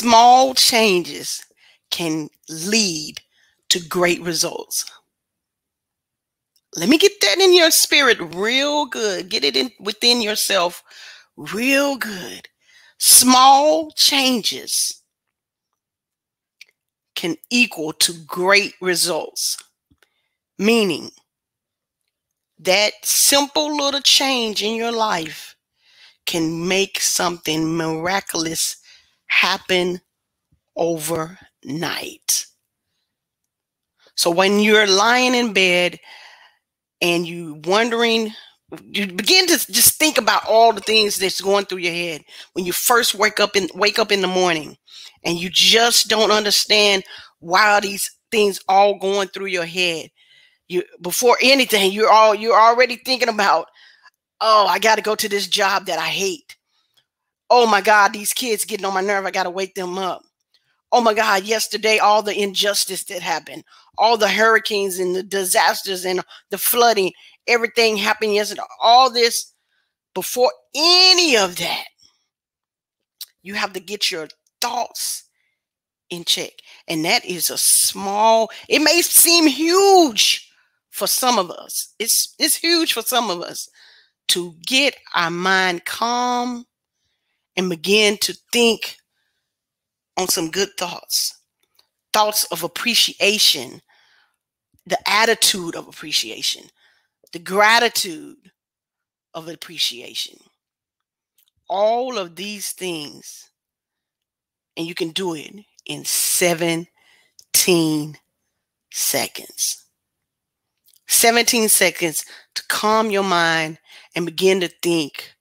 small changes can lead to great results. Let me get that in your spirit real good. Get it in within yourself real good. Small changes can equal to great results. Meaning that simple little change in your life can make something miraculous happen overnight. So when you're lying in bed and you wondering you begin to just think about all the things that's going through your head. When you first wake up in wake up in the morning and you just don't understand why these things all going through your head. You before anything you're all you're already thinking about oh i got to go to this job that i hate oh my god these kids getting on my nerve i got to wake them up oh my god yesterday all the injustice that happened all the hurricanes and the disasters and the flooding everything happened yesterday all this before any of that you have to get your thoughts in check and that is a small it may seem huge for some of us. It's it's huge for some of us to get our mind calm and begin to think on some good thoughts. Thoughts of appreciation, the attitude of appreciation, the gratitude of appreciation. All of these things, and you can do it in 17 seconds. 17 seconds to calm your mind and begin to think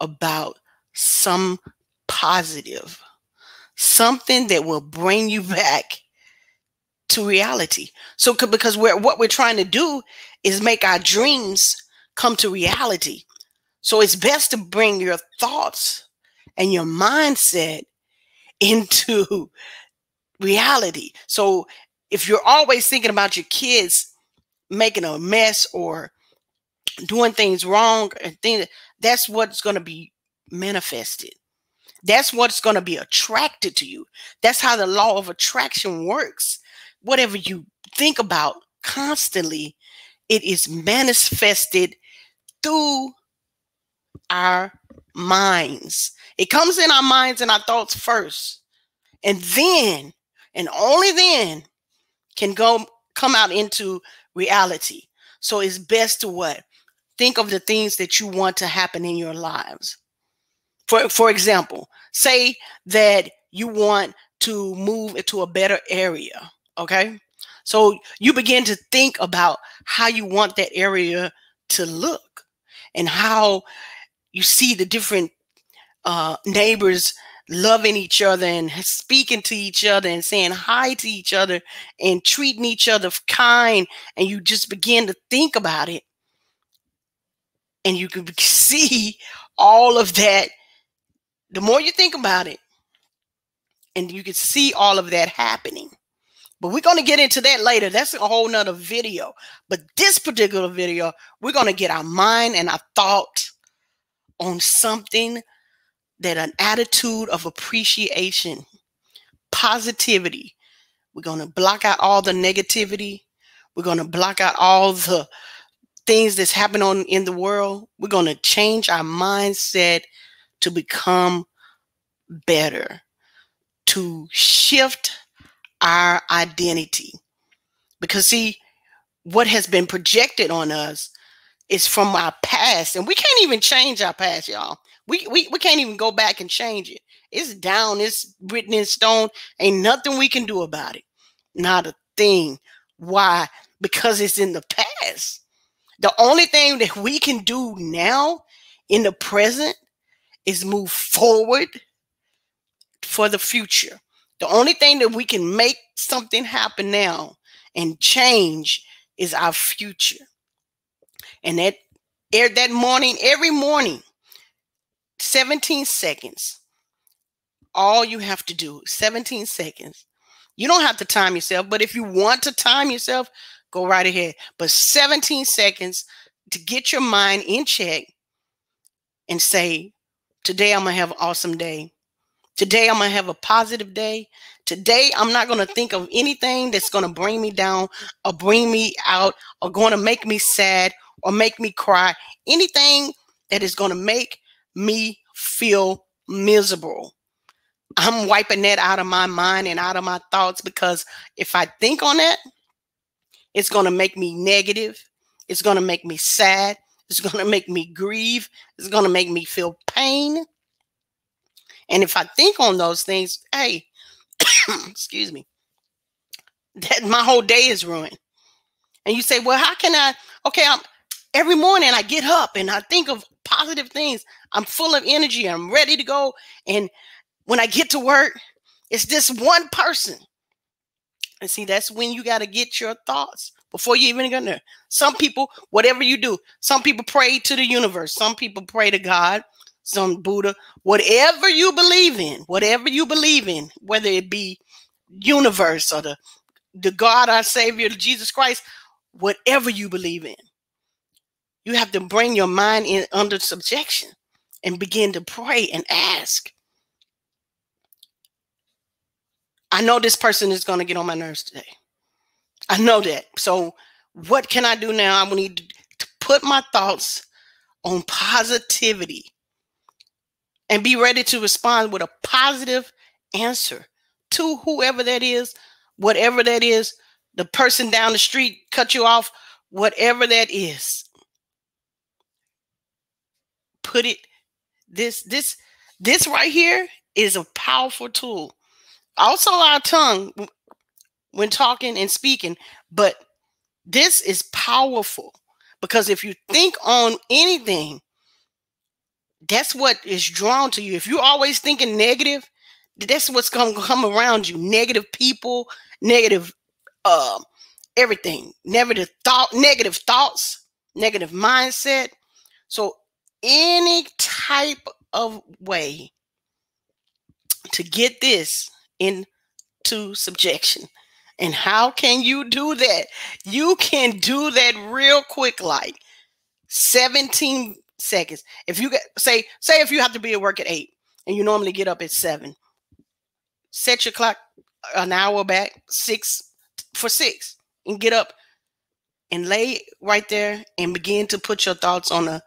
about some positive, something that will bring you back to reality. So, because we're, what we're trying to do is make our dreams come to reality. So, it's best to bring your thoughts and your mindset into reality. So, if you're always thinking about your kids making a mess or doing things wrong and things that's what's going to be manifested that's what's going to be attracted to you that's how the law of attraction works whatever you think about constantly it is manifested through our minds it comes in our minds and our thoughts first and then and only then can go come out into reality. So it's best to what? Think of the things that you want to happen in your lives. For, for example, say that you want to move into a better area. Okay. So you begin to think about how you want that area to look and how you see the different uh, neighbors loving each other and speaking to each other and saying hi to each other and treating each other kind and you just begin to think about it and you can see all of that the more you think about it and you can see all of that happening but we're going to get into that later that's a whole nother video but this particular video we're going to get our mind and our thought on something that an attitude of appreciation, positivity, we're going to block out all the negativity. We're going to block out all the things that's happening on in the world. We're going to change our mindset to become better, to shift our identity. Because see, what has been projected on us is from our past, and we can't even change our past, y'all. We, we we can't even go back and change it. It's down. It's written in stone. Ain't nothing we can do about it. Not a thing. Why? Because it's in the past. The only thing that we can do now in the present is move forward for the future. The only thing that we can make something happen now and change is our future. And that air that morning, every morning, 17 seconds. All you have to do, 17 seconds. You don't have to time yourself, but if you want to time yourself, go right ahead. But 17 seconds to get your mind in check and say, Today I'm going to have an awesome day. Today, I'm going to have a positive day. Today, I'm not going to think of anything that's going to bring me down or bring me out or going to make me sad or make me cry. Anything that is going to make me feel miserable. I'm wiping that out of my mind and out of my thoughts because if I think on that, it's going to make me negative. It's going to make me sad. It's going to make me grieve. It's going to make me feel pain. And if I think on those things, hey, excuse me, that my whole day is ruined. And you say, well, how can I? Okay, I'm every morning I get up and I think of positive things. I'm full of energy. I'm ready to go. And when I get to work, it's this one person. And see, that's when you got to get your thoughts before you even get there. Some people, whatever you do, some people pray to the universe, some people pray to God, some Buddha, whatever you believe in, whatever you believe in, whether it be universe or the the God our Savior, Jesus Christ, whatever you believe in, you have to bring your mind in under subjection and begin to pray and ask. I know this person is going to get on my nerves today. I know that. So, what can I do now? I need to put my thoughts on positivity and be ready to respond with a positive answer to whoever that is, whatever that is, the person down the street cut you off, whatever that is. Put it this this this right here is a powerful tool. Also our tongue when talking and speaking, but this is powerful because if you think on anything that's what is drawn to you. If you're always thinking negative, that's what's going to come around you. Negative people, negative uh, everything, negative thought, negative thoughts, negative mindset. So any type of way to get this into subjection. And how can you do that? You can do that real quick, like 17 seconds. If you get say say if you have to be at work at eight and you normally get up at seven, set your clock an hour back six for six and get up and lay right there and begin to put your thoughts on a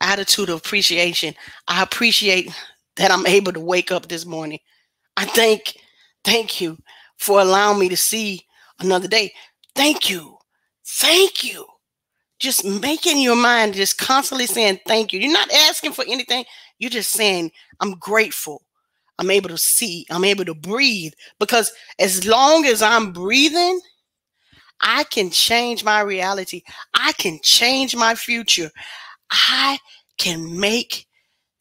attitude of appreciation. I appreciate that I'm able to wake up this morning. I thank thank you for allowing me to see another day. Thank you. Thank you just making your mind just constantly saying thank you. You're not asking for anything. You're just saying, I'm grateful. I'm able to see. I'm able to breathe. Because as long as I'm breathing, I can change my reality. I can change my future. I can make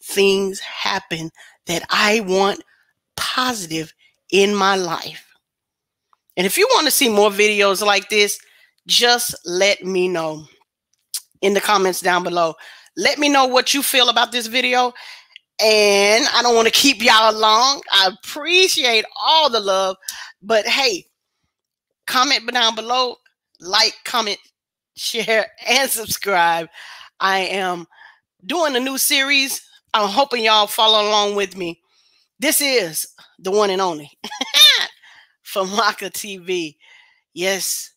things happen that I want positive in my life. And if you want to see more videos like this, just let me know in the comments down below. Let me know what you feel about this video. And I don't want to keep y'all long. I appreciate all the love. But hey, comment down below, like, comment, share, and subscribe. I am doing a new series. I'm hoping y'all follow along with me. This is the one and only Famaca TV. Yes,